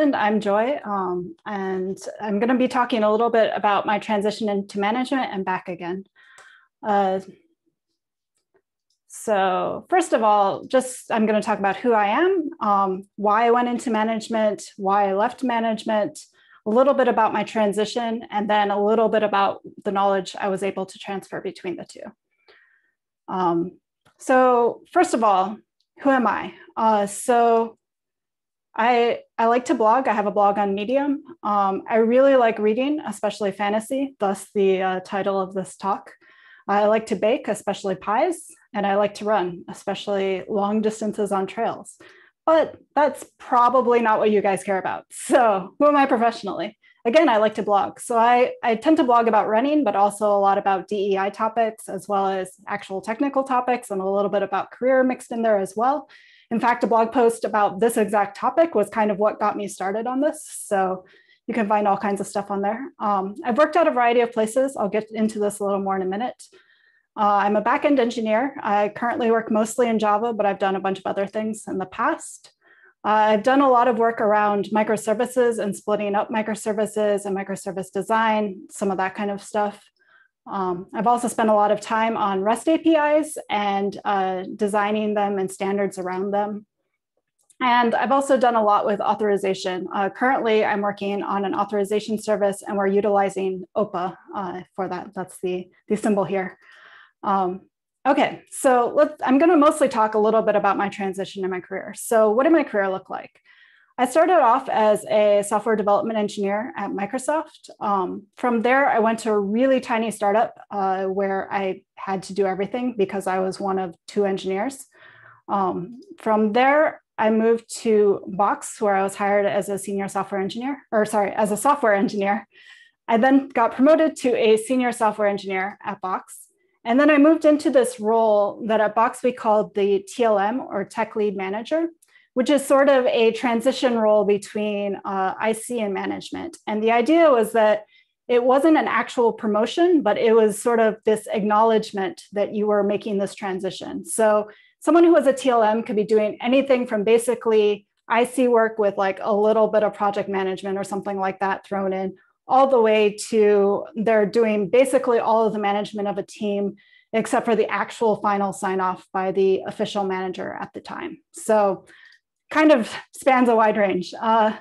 I'm Joy, um, and I'm going to be talking a little bit about my transition into management and back again. Uh, so first of all, just I'm going to talk about who I am, um, why I went into management, why I left management, a little bit about my transition, and then a little bit about the knowledge I was able to transfer between the two. Um, so first of all, who am I? Uh, so I, I like to blog. I have a blog on Medium. Um, I really like reading, especially fantasy, thus the uh, title of this talk. I like to bake, especially pies, and I like to run, especially long distances on trails. But that's probably not what you guys care about. So, who am I professionally? Again, I like to blog. So, I, I tend to blog about running, but also a lot about DEI topics, as well as actual technical topics, and a little bit about career mixed in there as well. In fact, a blog post about this exact topic was kind of what got me started on this. So you can find all kinds of stuff on there. Um, I've worked at a variety of places. I'll get into this a little more in a minute. Uh, I'm a backend engineer. I currently work mostly in Java, but I've done a bunch of other things in the past. Uh, I've done a lot of work around microservices and splitting up microservices and microservice design, some of that kind of stuff. Um, I've also spent a lot of time on REST APIs and uh, designing them and standards around them. And I've also done a lot with authorization. Uh, currently, I'm working on an authorization service and we're utilizing OPA uh, for that. That's the, the symbol here. Um, okay, so I'm gonna mostly talk a little bit about my transition in my career. So what did my career look like? I started off as a software development engineer at Microsoft. Um, from there, I went to a really tiny startup uh, where I had to do everything because I was one of two engineers. Um, from there, I moved to Box, where I was hired as a senior software engineer, or sorry, as a software engineer. I then got promoted to a senior software engineer at Box. And then I moved into this role that at Box we called the TLM or Tech Lead Manager which is sort of a transition role between uh, IC and management. And the idea was that it wasn't an actual promotion, but it was sort of this acknowledgement that you were making this transition. So someone who was a TLM could be doing anything from basically IC work with like a little bit of project management or something like that thrown in, all the way to they're doing basically all of the management of a team except for the actual final sign off by the official manager at the time. So kind of spans a wide range. Uh,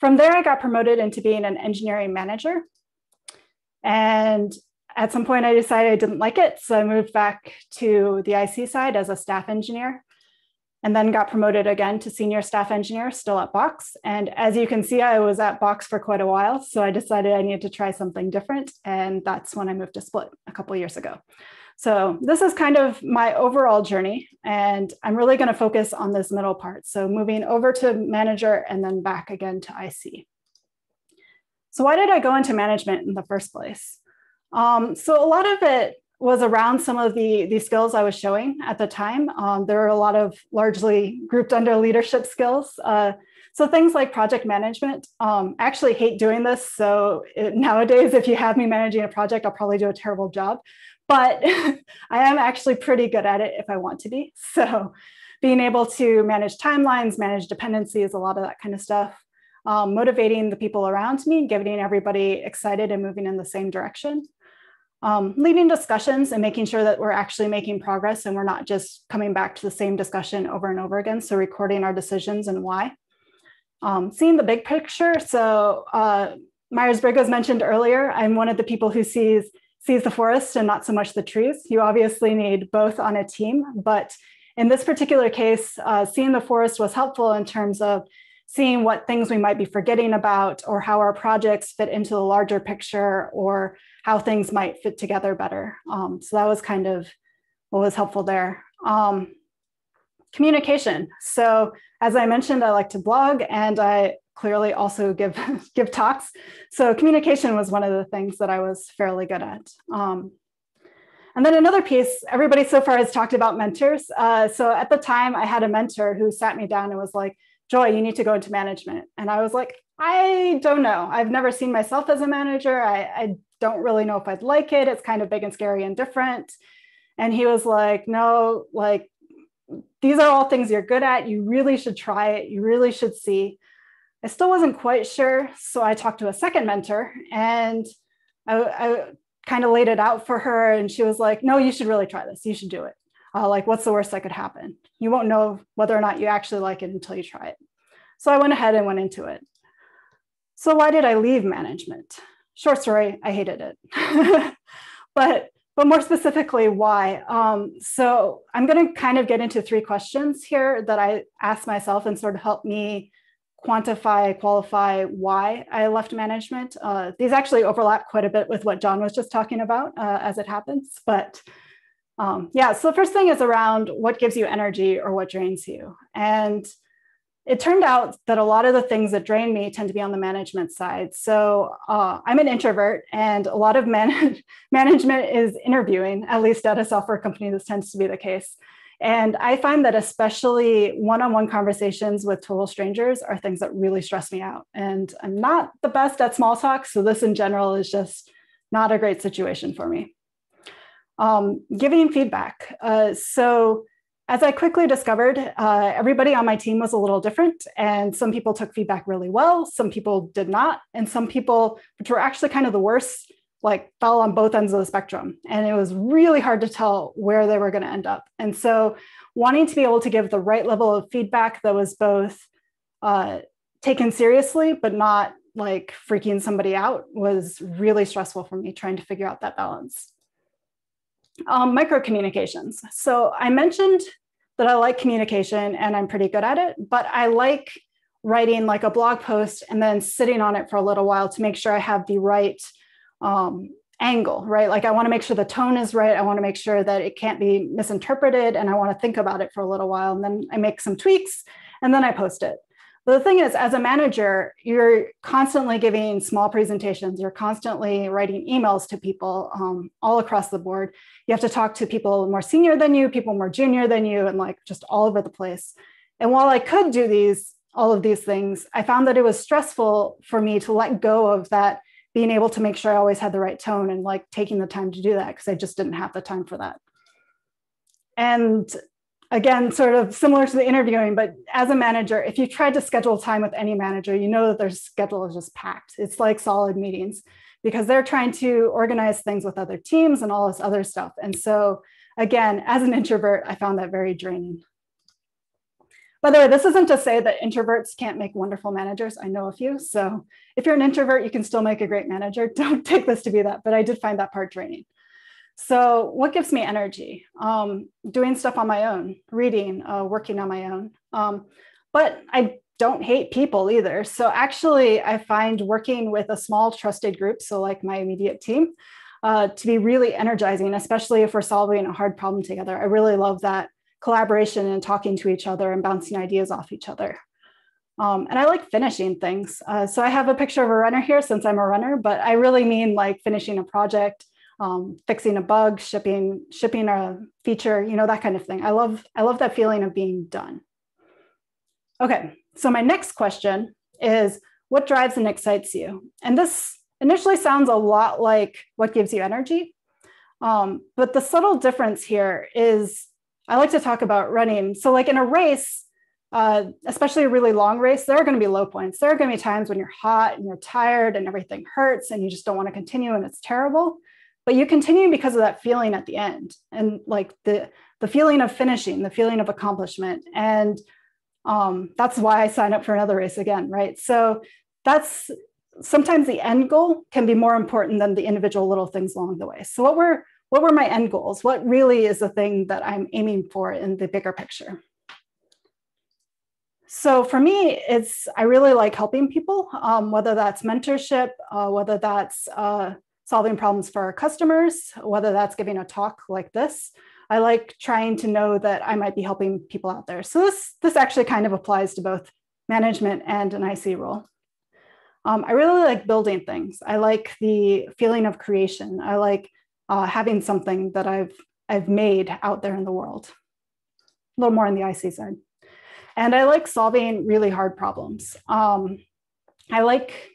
from there, I got promoted into being an engineering manager. And at some point, I decided I didn't like it. So I moved back to the IC side as a staff engineer and then got promoted again to senior staff engineer, still at Box. And as you can see, I was at Box for quite a while. So I decided I needed to try something different. And that's when I moved to Split a couple years ago. So this is kind of my overall journey, and I'm really going to focus on this middle part. So moving over to manager and then back again to IC. So why did I go into management in the first place? Um, so a lot of it was around some of the, the skills I was showing at the time. Um, there were a lot of largely grouped under leadership skills. Uh, so things like project management, um, I actually hate doing this. So it, nowadays, if you have me managing a project, I'll probably do a terrible job but I am actually pretty good at it if I want to be. So being able to manage timelines, manage dependencies, a lot of that kind of stuff, um, motivating the people around me, getting everybody excited and moving in the same direction. Um, leading discussions and making sure that we're actually making progress and we're not just coming back to the same discussion over and over again. So recording our decisions and why. Um, seeing the big picture. So uh, Myers-Briggs was mentioned earlier. I'm one of the people who sees sees the forest and not so much the trees. You obviously need both on a team, but in this particular case, uh, seeing the forest was helpful in terms of seeing what things we might be forgetting about or how our projects fit into the larger picture or how things might fit together better. Um, so that was kind of what was helpful there. Um, communication. So as I mentioned, I like to blog and I clearly also give give talks. So communication was one of the things that I was fairly good at. Um, and then another piece, everybody so far has talked about mentors. Uh, so at the time, I had a mentor who sat me down and was like, Joy, you need to go into management. And I was like, I don't know. I've never seen myself as a manager. I, I don't really know if I'd like it. It's kind of big and scary and different. And he was like, no, like these are all things you're good at. You really should try it. You really should see. I still wasn't quite sure. So I talked to a second mentor and I, I kind of laid it out for her. And she was like, no, you should really try this. You should do it. Uh, like, what's the worst that could happen? You won't know whether or not you actually like it until you try it. So I went ahead and went into it. So why did I leave management? Short story, I hated it. but but more specifically, why? Um, so I'm going to kind of get into three questions here that I asked myself and sort of help me quantify, qualify why I left management. Uh, these actually overlap quite a bit with what John was just talking about uh, as it happens. But um, yeah, so the first thing is around what gives you energy or what drains you. And it turned out that a lot of the things that drain me tend to be on the management side. So uh, I'm an introvert, and a lot of man- management is interviewing, at least at a software company, this tends to be the case. And I find that especially one on one conversations with total strangers are things that really stress me out. And I'm not the best at small talk. So, this in general is just not a great situation for me. Um, giving feedback. Uh, so, as I quickly discovered, uh, everybody on my team was a little different. And some people took feedback really well, some people did not. And some people, which were actually kind of the worst, like fell on both ends of the spectrum. And it was really hard to tell where they were going to end up. And so, wanting to be able to give the right level of feedback that was both uh, taken seriously, but not like freaking somebody out was really stressful for me trying to figure out that balance. Um, micro communications. So I mentioned that I like communication and I'm pretty good at it, but I like writing like a blog post and then sitting on it for a little while to make sure I have the right um, angle, right? Like I want to make sure the tone is right. I want to make sure that it can't be misinterpreted and I want to think about it for a little while. And then I make some tweaks and then I post it. But the thing is, as a manager, you're constantly giving small presentations, you're constantly writing emails to people um, all across the board. You have to talk to people more senior than you, people more junior than you, and like just all over the place. And while I could do these, all of these things, I found that it was stressful for me to let go of that being able to make sure I always had the right tone and like taking the time to do that because I just didn't have the time for that. And again, sort of similar to the interviewing, but as a manager, if you tried to schedule time with any manager, you know that their schedule is just packed. It's like solid meetings because they're trying to organize things with other teams and all this other stuff. And so, again, as an introvert, I found that very draining. By the way, this isn't to say that introverts can't make wonderful managers. I know a few. So if you're an introvert, you can still make a great manager. Don't take this to be that, but I did find that part draining. So, what gives me energy? Um, doing stuff on my own, reading, uh, working on my own. Um, but I don't hate people either. So, actually, I find working with a small trusted group, so like my immediate team, uh, to be really energizing, especially if we're solving a hard problem together. I really love that collaboration and talking to each other and bouncing ideas off each other. Um, and I like finishing things. Uh, so I have a picture of a runner here since I'm a runner, but I really mean like finishing a project, um, fixing a bug, shipping shipping a feature, you know, that kind of thing. I love I love that feeling of being done. Okay, so my next question is what drives and excites you? And this initially sounds a lot like what gives you energy. Um, but the subtle difference here is I like to talk about running. So, like in a race, uh, especially a really long race, there are going to be low points. There are going to be times when you're hot and you're tired and everything hurts and you just don't want to continue and it's terrible but you continue because of that feeling at the end and like the the feeling of finishing the feeling of accomplishment and um, that's why i sign up for another race again right so that's sometimes the end goal can be more important than the individual little things along the way so what were what were my end goals what really is the thing that i'm aiming for in the bigger picture so for me it's i really like helping people um, whether that's mentorship uh, whether that's uh, solving problems for our customers, whether that's giving a talk like this. I like trying to know that I might be helping people out there. So this, this actually kind of applies to both management and an IC role. Um, I really like building things. I like the feeling of creation. I like uh, having something that I've, I've made out there in the world. A little more on the IC side. And I like solving really hard problems. Um, I like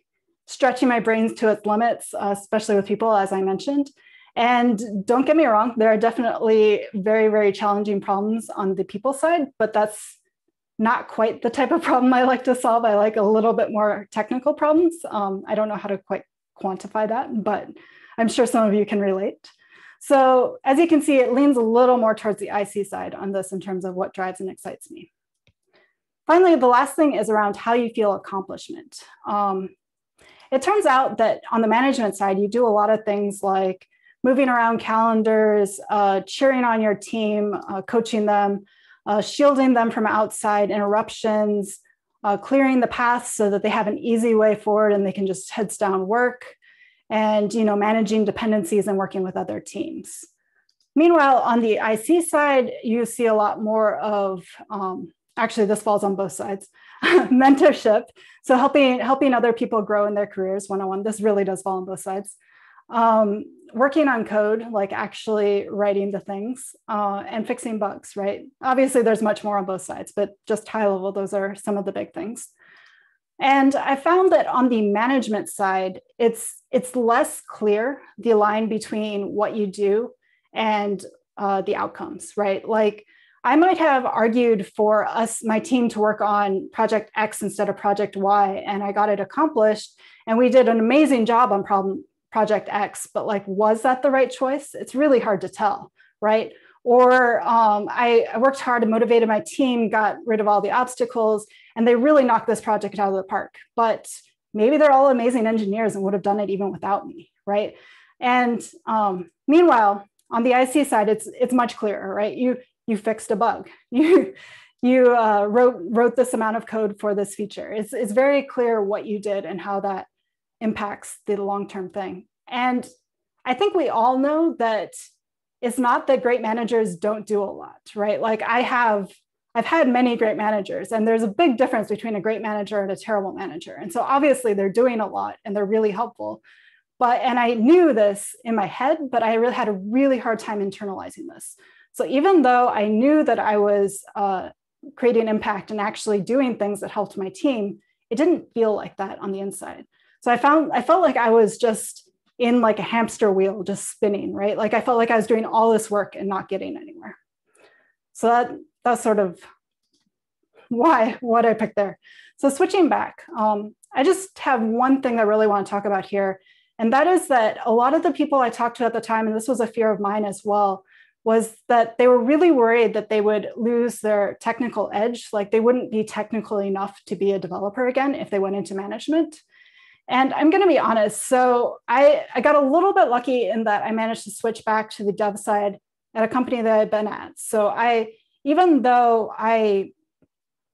stretching my brains to its limits, uh, especially with people, as I mentioned. And don't get me wrong, there are definitely very, very challenging problems on the people side, but that's not quite the type of problem I like to solve. I like a little bit more technical problems. Um, I don't know how to quite quantify that, but I'm sure some of you can relate. So as you can see, it leans a little more towards the IC side on this in terms of what drives and excites me. Finally, the last thing is around how you feel accomplishment. Um, it turns out that on the management side, you do a lot of things like moving around calendars, uh, cheering on your team, uh, coaching them, uh, shielding them from outside interruptions, uh, clearing the path so that they have an easy way forward and they can just heads down work, and you know managing dependencies and working with other teams. Meanwhile, on the IC side, you see a lot more of um, actually this falls on both sides mentorship so helping helping other people grow in their careers one-on-one this really does fall on both sides um, working on code, like actually writing the things uh, and fixing bugs, right? Obviously, there's much more on both sides, but just high level, those are some of the big things. And I found that on the management side, it's it's less clear the line between what you do and uh, the outcomes, right? Like I might have argued for us, my team, to work on project X instead of project Y, and I got it accomplished. And we did an amazing job on problem project X, but like, was that the right choice? It's really hard to tell, right? Or um, I, I, worked hard and motivated my team, got rid of all the obstacles, and they really knocked this project out of the park. But maybe they're all amazing engineers and would have done it even without me, right? And um, meanwhile, on the IC side, it's it's much clearer, right? You you fixed a bug. You you uh, wrote wrote this amount of code for this feature. It's it's very clear what you did and how that impacts the long-term thing. And I think we all know that it's not that great managers don't do a lot, right? Like I have I've had many great managers, and there's a big difference between a great manager and a terrible manager. And so obviously they're doing a lot and they're really helpful. But and I knew this in my head, but I really had a really hard time internalizing this. So even though I knew that I was uh, creating impact and actually doing things that helped my team, it didn't feel like that on the inside. So I found I felt like I was just in like a hamster wheel, just spinning, right? Like I felt like I was doing all this work and not getting anywhere. So that that's sort of why what I picked there. So switching back, um, I just have one thing I really want to talk about here, and that is that a lot of the people I talked to at the time, and this was a fear of mine as well, was that they were really worried that they would lose their technical edge, like they wouldn't be technical enough to be a developer again if they went into management. And I'm going to be honest. So I, I got a little bit lucky in that I managed to switch back to the dev side at a company that I'd been at. So I, even though I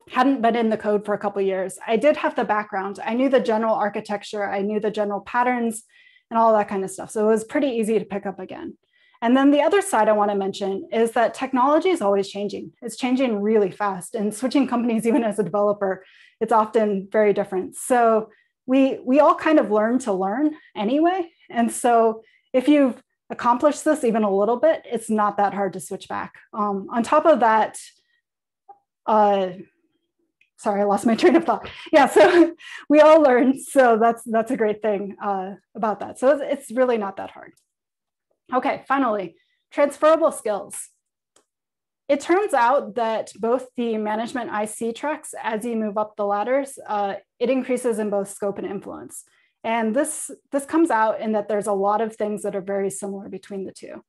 hadn't been in the code for a couple years, I did have the background. I knew the general architecture, I knew the general patterns and all that kind of stuff. So it was pretty easy to pick up again. And then the other side I want to mention is that technology is always changing. It's changing really fast. And switching companies, even as a developer, it's often very different. So we we all kind of learn to learn anyway. And so if you've accomplished this even a little bit it's not that hard to switch back. Um, on top of that uh, sorry i lost my train of thought. Yeah so we all learn so that's that's a great thing uh, about that. So it's, it's really not that hard. Okay finally transferable skills it turns out that both the management IC tracks, as you move up the ladders, uh, it increases in both scope and influence. And this, this comes out in that there's a lot of things that are very similar between the two.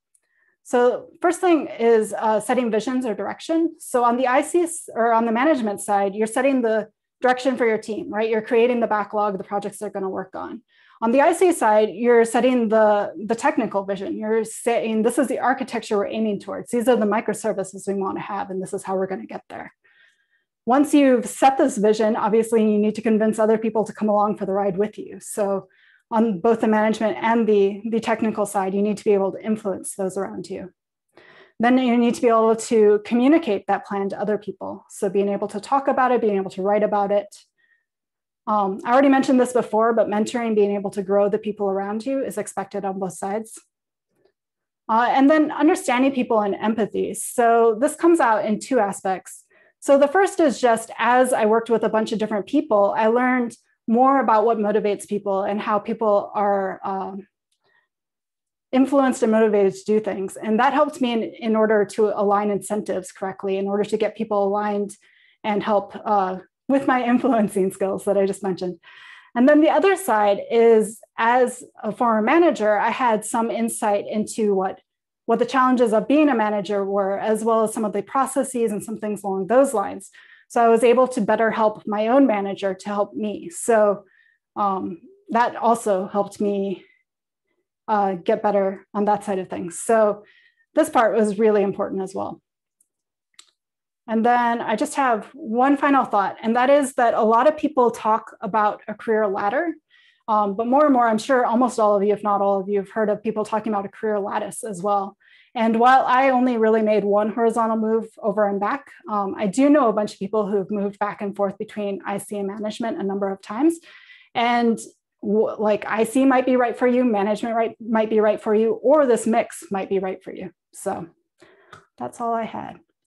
So first thing is uh, setting visions or direction. So on the IC or on the management side, you're setting the direction for your team, right? You're creating the backlog, the projects they're gonna work on. On the IC side, you're setting the, the technical vision. You're saying this is the architecture we're aiming towards. These are the microservices we want to have, and this is how we're going to get there. Once you've set this vision, obviously you need to convince other people to come along for the ride with you. So on both the management and the, the technical side, you need to be able to influence those around you. Then you need to be able to communicate that plan to other people. So being able to talk about it, being able to write about it, um, I already mentioned this before, but mentoring, being able to grow the people around you is expected on both sides. Uh, and then understanding people and empathy. So this comes out in two aspects. So the first is just as I worked with a bunch of different people, I learned more about what motivates people and how people are um, influenced and motivated to do things. And that helped me in, in order to align incentives correctly, in order to get people aligned and help uh, with my influencing skills that I just mentioned. And then the other side is as a former manager, I had some insight into what, what the challenges of being a manager were, as well as some of the processes and some things along those lines. So I was able to better help my own manager to help me. So um, that also helped me uh, get better on that side of things. So this part was really important as well. And then I just have one final thought, and that is that a lot of people talk about a career ladder, um, but more and more, I'm sure almost all of you, if not all of you, have heard of people talking about a career lattice as well. And while I only really made one horizontal move over and back, um, I do know a bunch of people who've moved back and forth between IC and management a number of times. And like IC might be right for you, management right might be right for you, or this mix might be right for you. So that's all I had.